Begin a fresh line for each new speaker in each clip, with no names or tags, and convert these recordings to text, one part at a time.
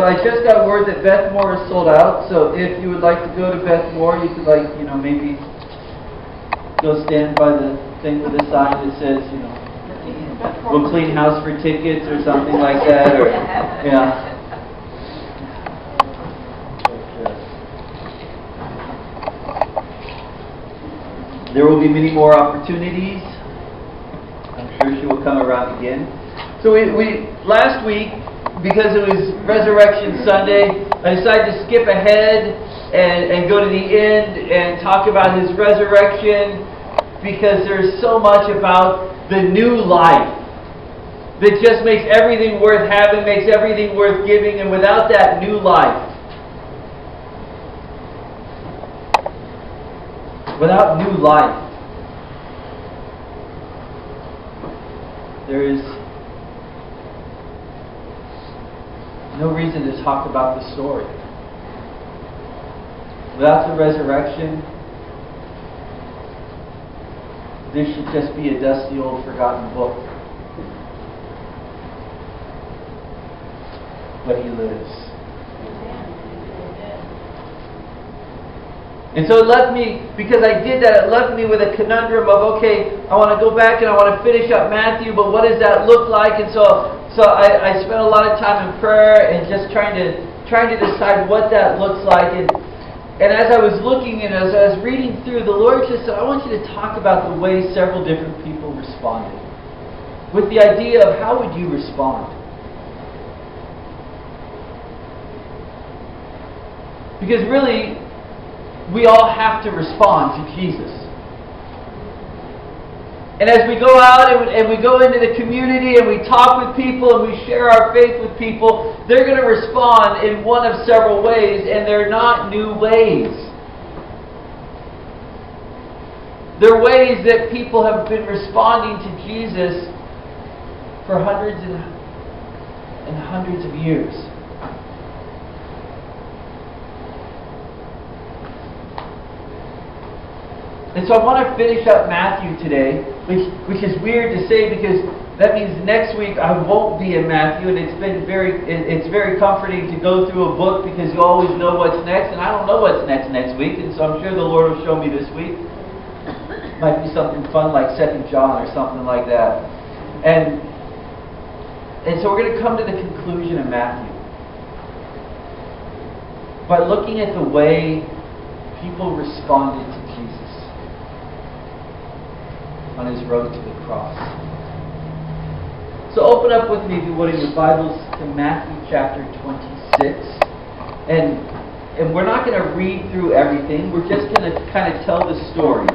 So I just got word that Beth Moore is sold out. So if you would like to go to Beth Moore, you could like, you know, maybe go stand by the thing with a sign that says, you know, we'll clean house for tickets or something like that, or yeah. There will be many more opportunities. I'm sure she will come around again. So we, we last week, because it was Resurrection Sunday, I decided to skip ahead and, and go to the end and talk about his resurrection because there's so much about the new life that just makes everything worth having, makes everything worth giving, and without that new life, without new life, there is no reason to talk about the story. Without the resurrection, this should just be a dusty old forgotten book. But he lives. And so it left me, because I did that, it left me with a conundrum of, okay, I want to go back and I want to finish up Matthew, but what does that look like? And so, so I, I spent a lot of time in prayer and just trying to trying to decide what that looks like. And and as I was looking and as I was reading through, the Lord just said, I want you to talk about the way several different people responded. With the idea of how would you respond? Because really, we all have to respond to Jesus. And as we go out and, and we go into the community and we talk with people and we share our faith with people, they're going to respond in one of several ways, and they're not new ways. They're ways that people have been responding to Jesus for hundreds and, and hundreds of years. And so I want to finish up Matthew today, which, which is weird to say because that means next week I won't be in Matthew, and it's been very it, it's very comforting to go through a book because you always know what's next, and I don't know what's next next week, and so I'm sure the Lord will show me this week. Might be something fun like Second John or something like that, and and so we're going to come to the conclusion of Matthew. By looking at the way people responded to on his road to the cross. So open up with me, if you would, in your Bibles to Matthew chapter 26. And, and we're not going to read through everything, we're just going to kind of tell the story.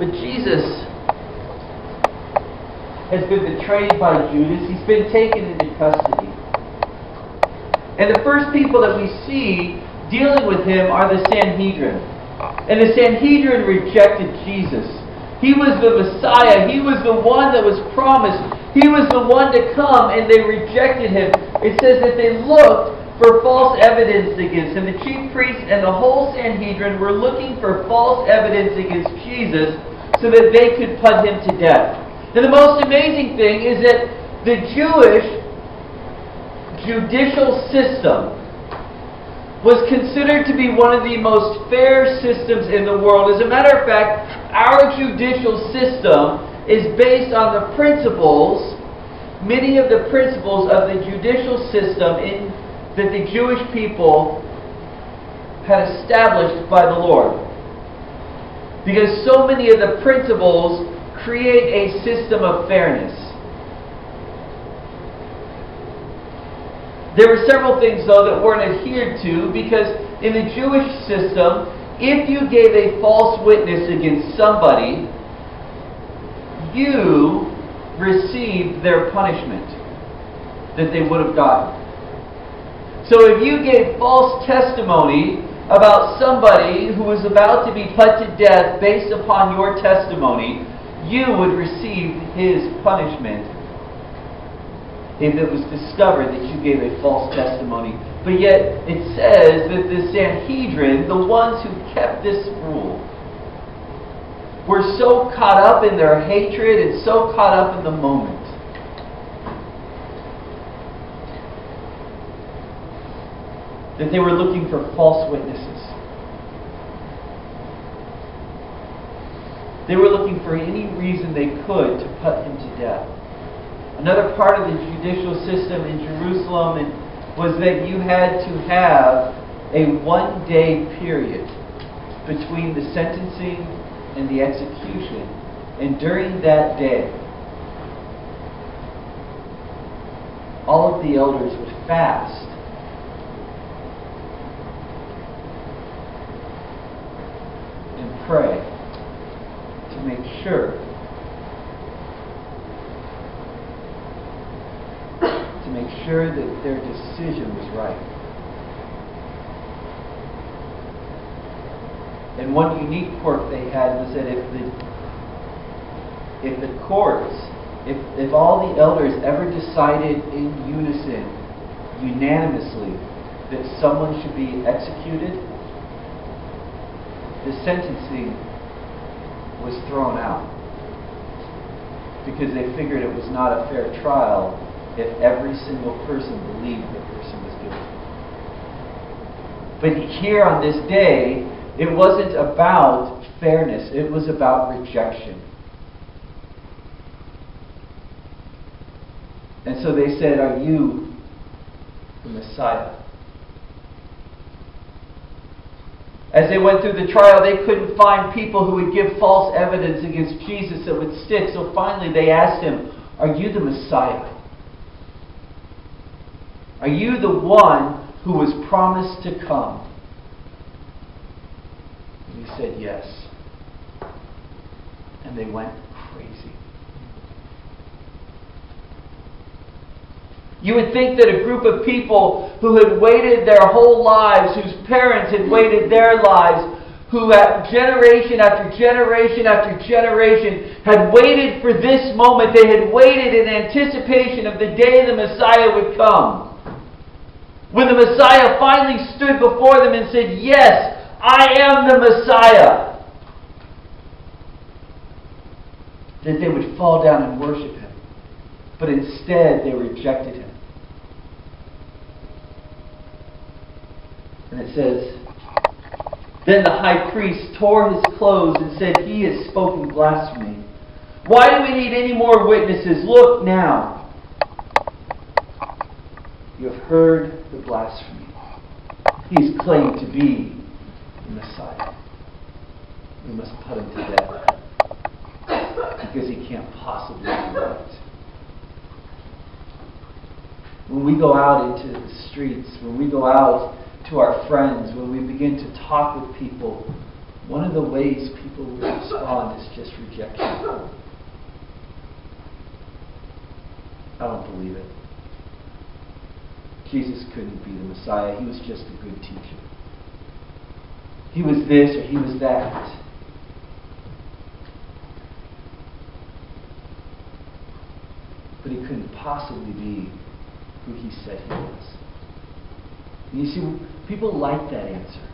But Jesus has been betrayed by Judas. He's been taken into custody. And the first people that we see dealing with him are the Sanhedrin. And the Sanhedrin rejected Jesus. He was the Messiah. He was the one that was promised. He was the one to come, and they rejected him. It says that they looked for false evidence against him. The chief priests and the whole Sanhedrin were looking for false evidence against Jesus so that they could put him to death. And the most amazing thing is that the Jewish judicial system was considered to be one of the most fair systems in the world. As a matter of fact, our judicial system is based on the principles, many of the principles of the judicial system in, that the Jewish people had established by the Lord. Because so many of the principles create a system of fairness. There were several things, though, that weren't adhered to because in the Jewish system, if you gave a false witness against somebody, you received their punishment that they would have gotten. So if you gave false testimony about somebody who was about to be put to death based upon your testimony, you would receive his punishment if it was discovered that you gave a false testimony. But yet it says that the Sanhedrin, the ones who kept this rule, were so caught up in their hatred and so caught up in the moment. That they were looking for false witnesses. They were looking for any reason they could to put him to death. Another part of the judicial system in Jerusalem was that you had to have a one day period between the sentencing and the execution. And during that day, all of the elders would fast and pray to make sure to make sure that their decision was right. And one unique quirk they had was that if the if the courts, if, if all the elders ever decided in unison, unanimously, that someone should be executed, the sentencing was thrown out. Because they figured it was not a fair trial if every single person believed the person was guilty. But here on this day, it wasn't about fairness, it was about rejection. And so they said, Are you the Messiah? As they went through the trial, they couldn't find people who would give false evidence against Jesus that would stick. So finally, they asked him, Are you the Messiah? Are you the one who was promised to come? And he said, Yes. And they went crazy. You would think that a group of people who had waited their whole lives, whose parents had waited their lives, who at generation after generation after generation had waited for this moment, they had waited in anticipation of the day the Messiah would come. When the Messiah finally stood before them and said, Yes, I am the Messiah. That they would fall down and worship him. But instead, they rejected him. And it says, Then the high priest tore his clothes and said, He has spoken blasphemy. Why do we need any more witnesses? Look now. You have heard the blasphemy. He's claimed to be the Messiah. We must put him to death because he can't possibly be right. When we go out into the streets, when we go out to our friends, when we begin to talk with people, one of the ways people respond is just rejection. I don't believe it. Jesus couldn't be the Messiah. He was just a good teacher. He was this or he was that. But he couldn't possibly be who he said he was. And you see, people like that answer.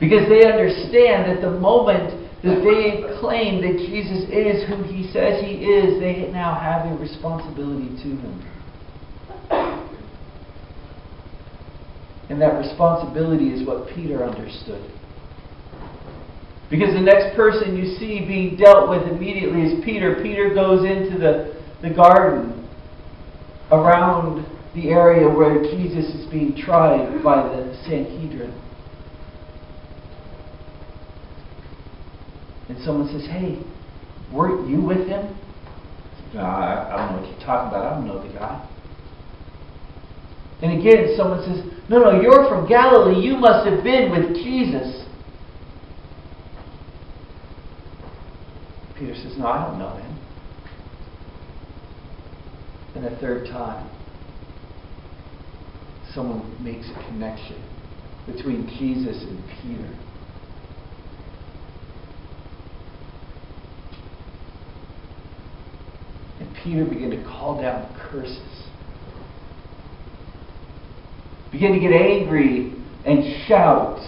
Because they understand that the moment that they claim that Jesus is who he says he is, they now have a responsibility to him. And that responsibility is what Peter understood. Because the next person you see being dealt with immediately is Peter. Peter goes into the, the garden around the area where Jesus is being tried by the Sanhedrin. And someone says, Hey, weren't you with him? No, I, I don't know what you're talking about. I don't know the guy. And again, someone says, No, no, you're from Galilee. You must have been with Jesus. Peter says, No, I don't know him. And a third time, someone makes a connection between Jesus and Peter. And Peter began to call down curses begin to get angry and shout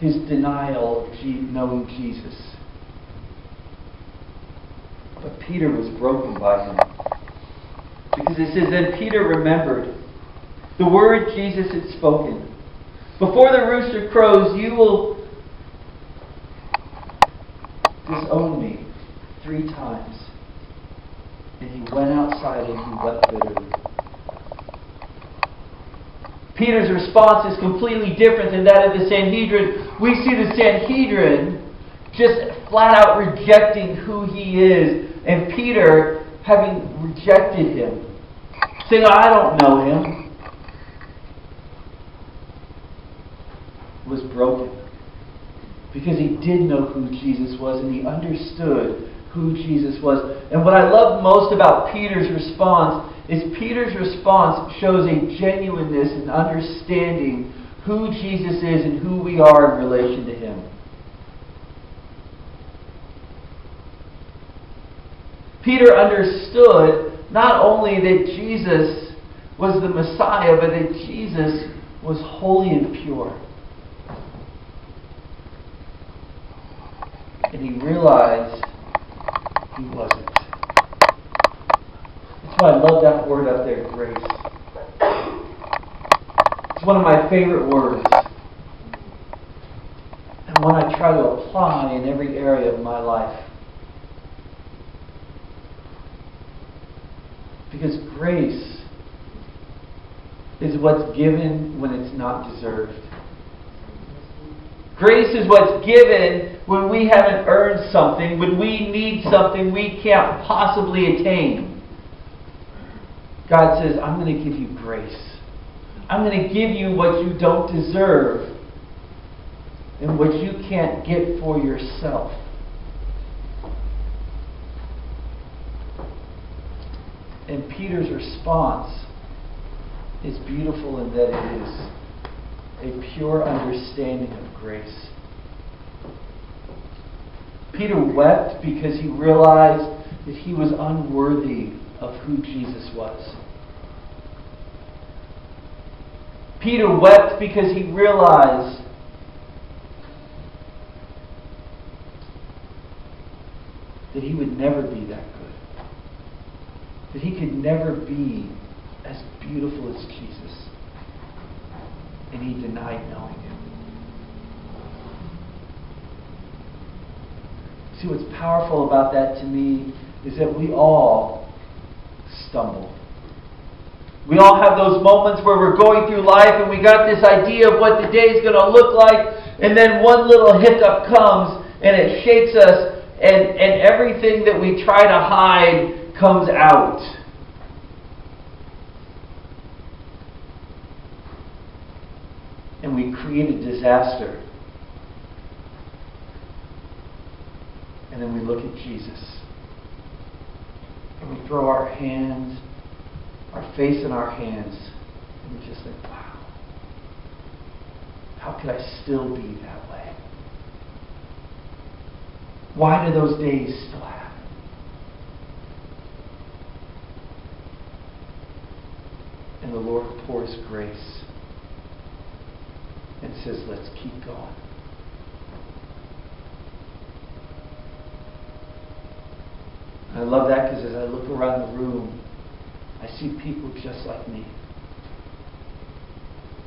his denial of knowing Jesus. But Peter was broken by him. Because it says, Then Peter remembered the word Jesus had spoken. Before the rooster crows, you will disown me three times. And he went outside and he wept bitterly. Peter's response is completely different than that of the Sanhedrin. We see the Sanhedrin just flat out rejecting who he is, and Peter having rejected him, saying, I don't know him, was broken. Because he did know who Jesus was and he understood who Jesus was. And what I love most about Peter's response is Peter's response shows a genuineness in understanding who Jesus is and who we are in relation to him. Peter understood not only that Jesus was the Messiah, but that Jesus was holy and pure. And he realized he wasn't. Why I love that word up there, grace. It's one of my favorite words. And one I try to apply in every area of my life. Because grace is what's given when it's not deserved. Grace is what's given when we haven't earned something, when we need something we can't possibly attain. God says, I'm going to give you grace. I'm going to give you what you don't deserve and what you can't get for yourself. And Peter's response is beautiful in that it is a pure understanding of grace. Peter wept because he realized that he was unworthy of who Jesus was. Peter wept because he realized that he would never be that good. That he could never be as beautiful as Jesus. And he denied knowing him. See, what's powerful about that to me is that we all stumble. We all have those moments where we're going through life and we got this idea of what the day is going to look like, and then one little hiccup comes and it shakes us, and, and everything that we try to hide comes out. And we create a disaster. And then we look at Jesus. And we throw our hands, our face in our hands, and we just think, wow, how could I still be that way? Why do those days still happen? And the Lord pours grace and says, let's keep going. I love that because as I look around the room, I see people just like me.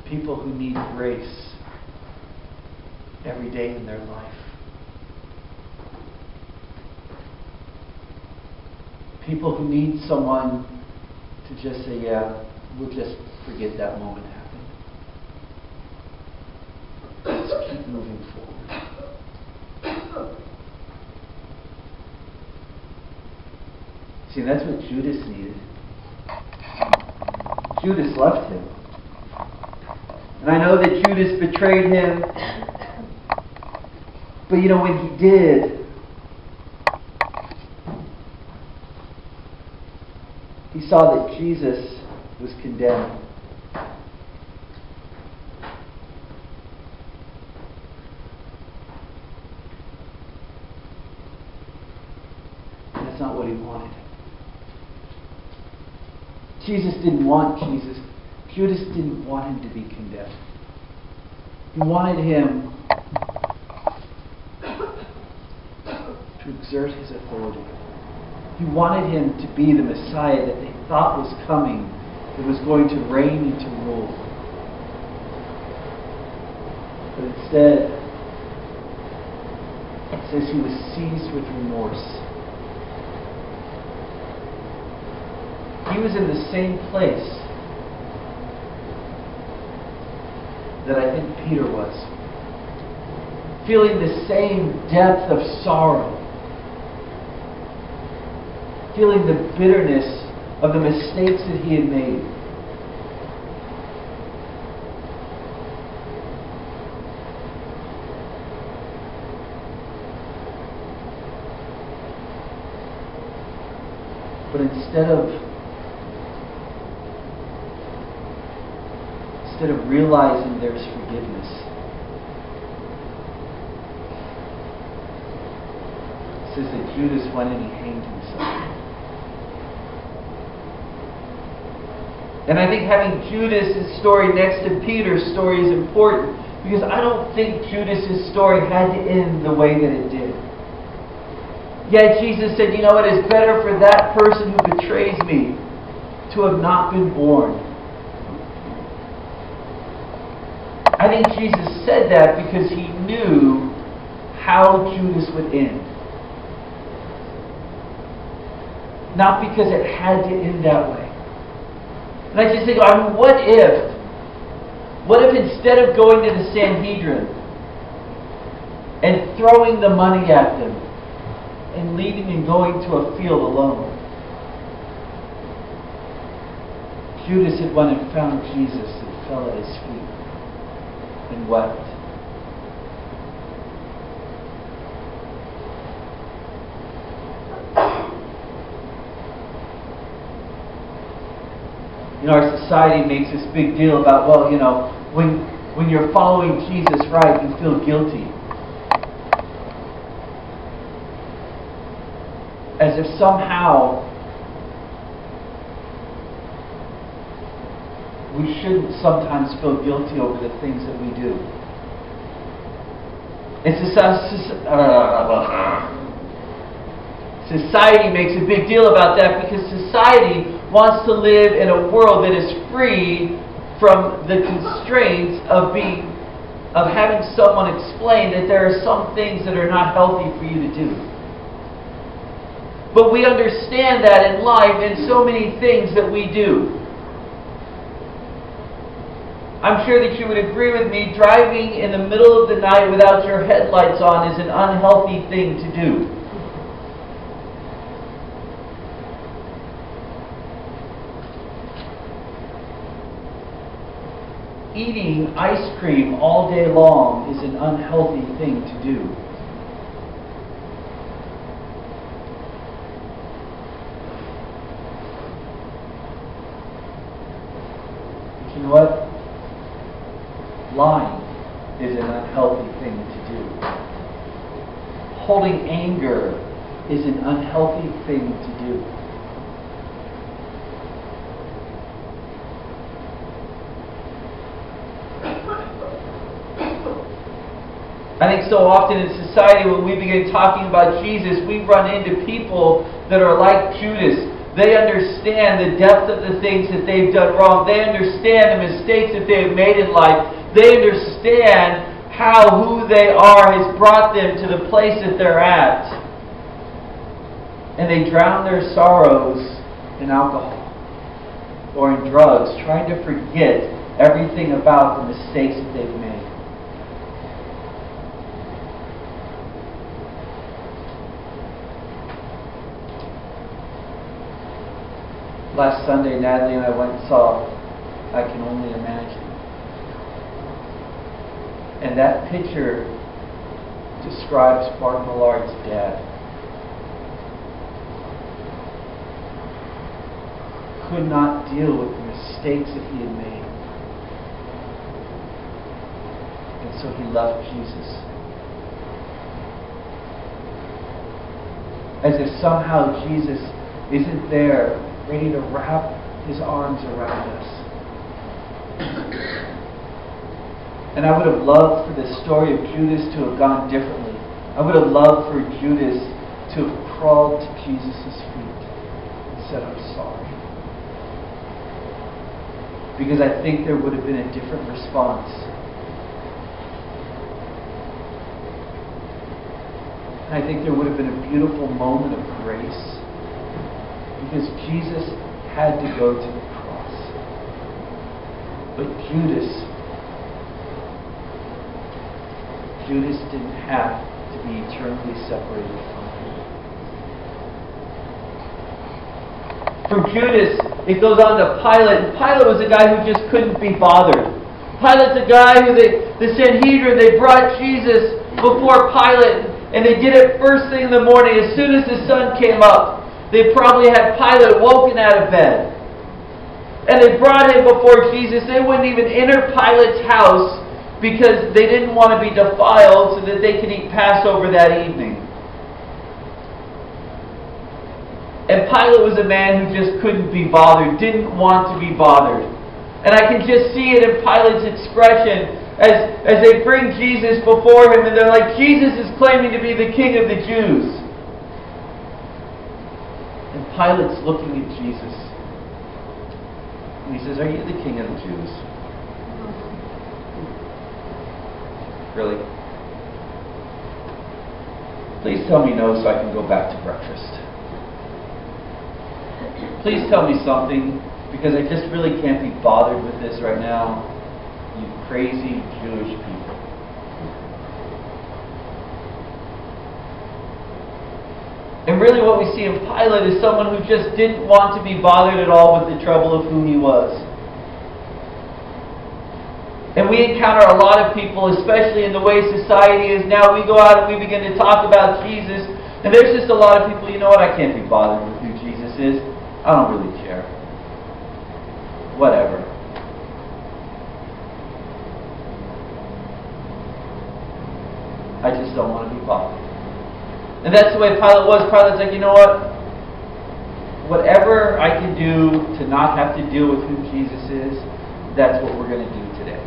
People who need grace every day in their life. People who need someone to just say, yeah, we'll just forget that moment happened. Let's keep moving forward. See, that's what Judas needed. Judas left him. And I know that Judas betrayed him. But you know, when he did, he saw that Jesus was condemned. that's not what he wanted. Jesus didn't want Jesus. Judas didn't want him to be condemned. He wanted him to exert his authority. He wanted him to be the Messiah that they thought was coming, that was going to reign and to rule. But instead, it says he was seized with remorse. He was in the same place that I think Peter was. Feeling the same depth of sorrow. Feeling the bitterness of the mistakes that he had made. But instead of instead of realizing there's forgiveness, it says that Judas went and he hanged himself. And I think having Judas's story next to Peter's story is important because I don't think Judas's story had to end the way that it did. Yet Jesus said, You know, it is better for that person who betrays me to have not been born. I think Jesus said that because he knew how Judas would end. Not because it had to end that way. And I just think, I mean, what if? What if instead of going to the Sanhedrin and throwing the money at them, and leaving and going to a field alone. Judas had went and found Jesus and fell at his feet and wept. You know, our society makes this big deal about, well, you know, when when you're following Jesus right, you feel guilty. as if somehow we shouldn't sometimes feel guilty over the things that we do. And uh, society makes a big deal about that because society wants to live in a world that is free from the constraints of being of having someone explain that there are some things that are not healthy for you to do. But we understand that in life in so many things that we do. I'm sure that you would agree with me, driving in the middle of the night without your headlights on is an unhealthy thing to do. Eating ice cream all day long is an unhealthy thing to do. you know what? Lying is an unhealthy thing to do. Holding anger is an unhealthy thing to do. I think so often in society when we begin talking about Jesus, we run into people that are like Judas, they understand the depth of the things that they've done wrong. They understand the mistakes that they have made in life. They understand how who they are has brought them to the place that they're at. And they drown their sorrows in alcohol or in drugs, trying to forget everything about the mistakes that they've made. last Sunday, Natalie and I went and saw I Can Only Imagine. And that picture describes Bart Millard's dad. Could not deal with the mistakes that he had made. And so he left Jesus. As if somehow Jesus isn't there ready to wrap his arms around us. And I would have loved for the story of Judas to have gone differently. I would have loved for Judas to have crawled to Jesus' feet and said, I'm sorry. Because I think there would have been a different response. And I think there would have been a beautiful moment of grace because Jesus had to go to the cross. But Judas, Judas didn't have to be eternally separated from him. From Judas, it goes on to Pilate. And Pilate was a guy who just couldn't be bothered. Pilate's a guy who they, the Sanhedrin, they brought Jesus before Pilate, and they did it first thing in the morning. As soon as the sun came up, they probably had Pilate woken out of bed. And they brought him before Jesus. They wouldn't even enter Pilate's house because they didn't want to be defiled so that they could eat Passover that evening. And Pilate was a man who just couldn't be bothered, didn't want to be bothered. And I can just see it in Pilate's expression as, as they bring Jesus before him and they're like, Jesus is claiming to be the king of the Jews. And Pilate's looking at Jesus. And he says, Are you the king of the Jews? Really? Please tell me no so I can go back to breakfast. Please tell me something because I just really can't be bothered with this right now. You crazy Jewish people. And really, what we see in Pilate is someone who just didn't want to be bothered at all with the trouble of who he was. And we encounter a lot of people, especially in the way society is now. We go out and we begin to talk about Jesus, and there's just a lot of people, you know what, I can't be bothered with who Jesus is. I don't really care. Whatever. I just don't want to be bothered. And that's the way Pilate was. Pilate's like, you know what? Whatever I can do to not have to deal with who Jesus is, that's what we're going to do today.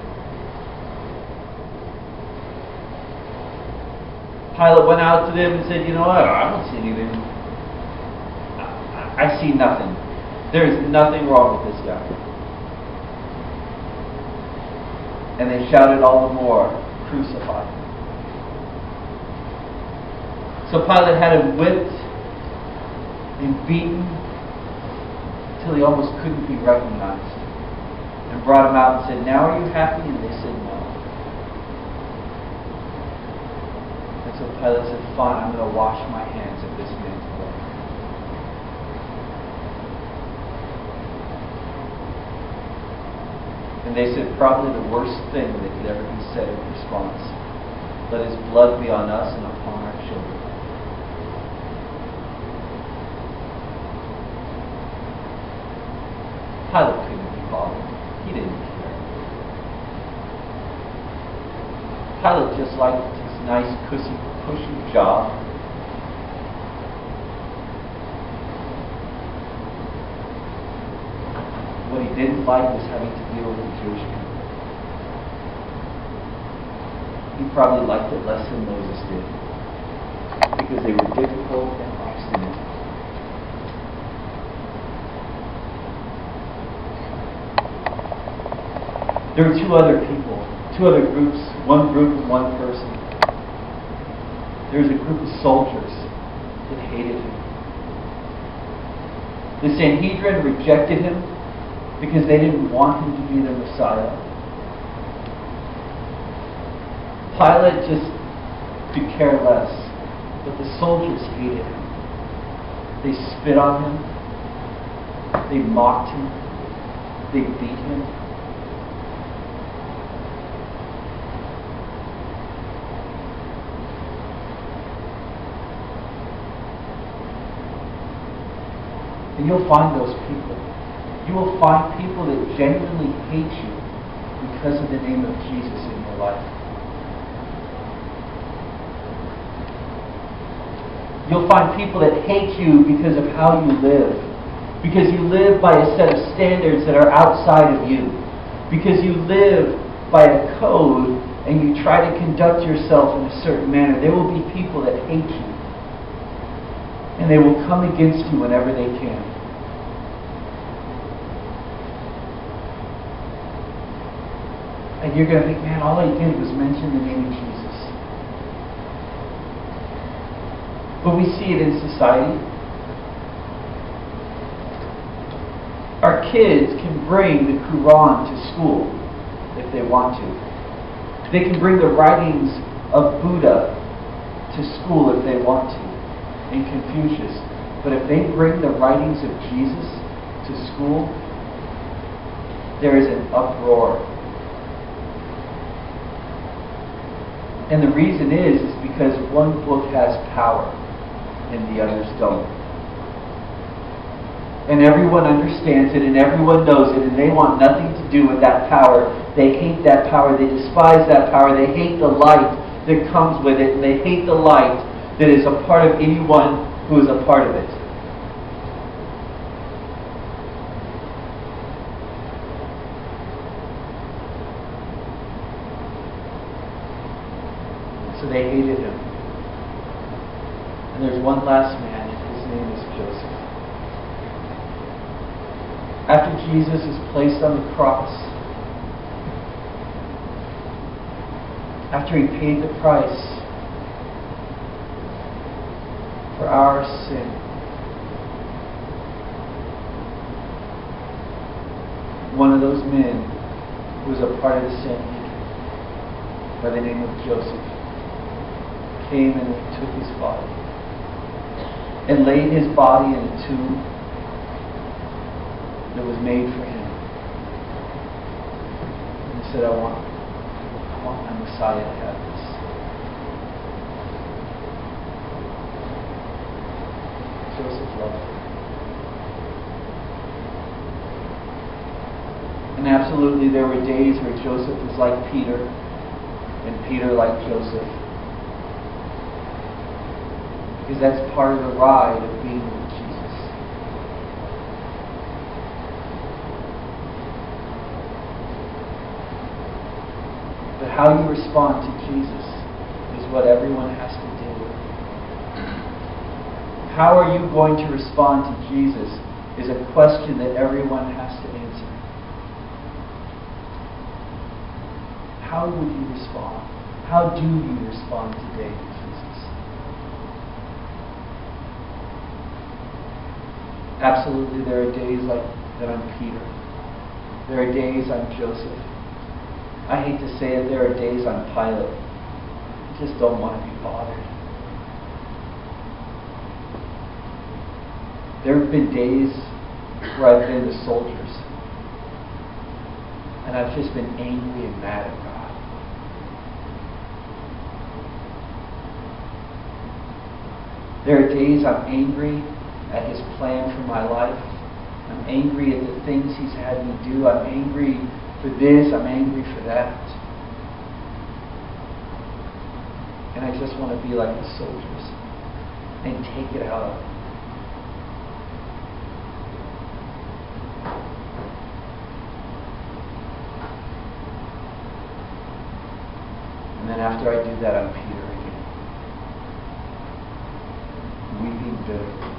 Pilate went out to them and said, you know what? I don't see anything. I see nothing. There is nothing wrong with this guy. And they shouted all the more, crucify him. So Pilate had him whipped and beaten until he almost couldn't be recognized. And brought him out and said, Now are you happy? And they said, No. And so Pilate said, Fine, I'm going to wash my hands of this man's blood. And they said, Probably the worst thing that could ever be said in response. Let his blood be on us and upon our children. Pilate couldn't be bothered. He didn't care. Pilate just liked his nice, cushy, cushy job. What he didn't like was having to deal with the Jewish people. He probably liked it less than Moses did because they were difficult and obstinate. There were two other people, two other groups, one group and one person. There was a group of soldiers that hated him. The Sanhedrin rejected him because they didn't want him to be the Messiah. Pilate just could care less, but the soldiers hated him. They spit on him, they mocked him, they beat him. And you'll find those people. You will find people that genuinely hate you because of the name of Jesus in your life. You'll find people that hate you because of how you live. Because you live by a set of standards that are outside of you. Because you live by a code and you try to conduct yourself in a certain manner, there will be people that hate you. And they will come against you whenever they can. And you're going to think, man, all I did was mention the name of Jesus. But we see it in society. Our kids can bring the Quran to school if they want to. They can bring the writings of Buddha to school if they want to, and Confucius. But if they bring the writings of Jesus to school, there is an uproar. And the reason is, is because one book has power and the others don't. And everyone understands it and everyone knows it and they want nothing to do with that power. They hate that power. They despise that power. They hate the light that comes with it and they hate the light that is a part of anyone who is a part of it. So they hated him. And there's one last man, his name is Joseph. After Jesus is placed on the cross, after he paid the price for our sin, one of those men who was a part of the Sanhedrin by the name of Joseph came and took his body and laid his body in a tomb that was made for him. And he said, I want, I want my Messiah to have. Joseph loved. And absolutely there were days where Joseph was like Peter and Peter like Joseph. Because that's part of the ride of being with Jesus. But how you respond to Jesus is what everyone has to. How are you going to respond to Jesus is a question that everyone has to answer. How would you respond? How do you respond today to Jesus? Absolutely, there are days like that I'm Peter. There are days I'm Joseph. I hate to say it, there are days I'm Pilate. I just don't want to be bothered. There have been days where I've been the soldiers. And I've just been angry and mad at God. There are days I'm angry at His plan for my life. I'm angry at the things He's had me do. I'm angry for this. I'm angry for that. And I just want to be like the soldiers and take it out. And then after I do that, I'm Peter again. Weeping bitterly.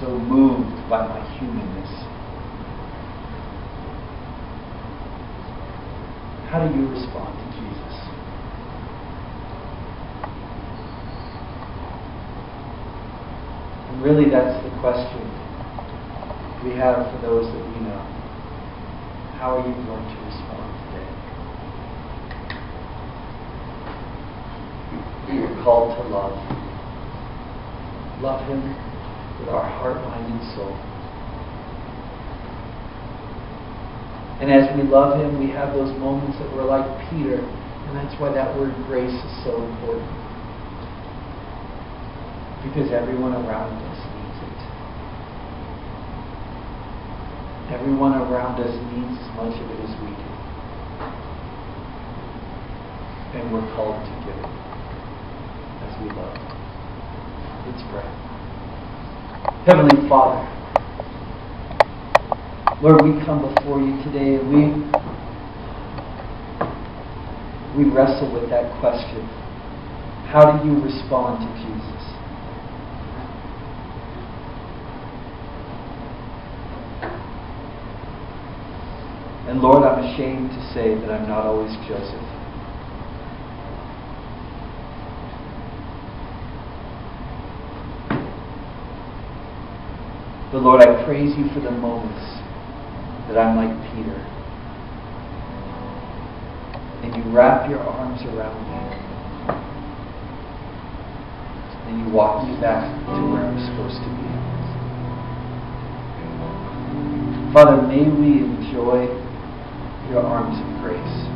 So moved by my humanness. How do you respond to Jesus? And really, that's the question we have for those that we know. How are you going to respond today? We are called to love. Love Him with our heart, mind, and soul. And as we love Him, we have those moments that we're like Peter, and that's why that word grace is so important. Because everyone around us needs it. Everyone around us needs as much of it as we do. And we're called to give it we love. Let's pray. Heavenly Father, Lord, we come before you today and we we wrestle with that question. How do you respond to Jesus? And Lord, I'm ashamed to say that I'm not always Joseph. But Lord, I praise you for the moments that I'm like Peter. And you wrap your arms around me. And you walk me back to where I'm supposed to be. Father, may we enjoy your arms of grace.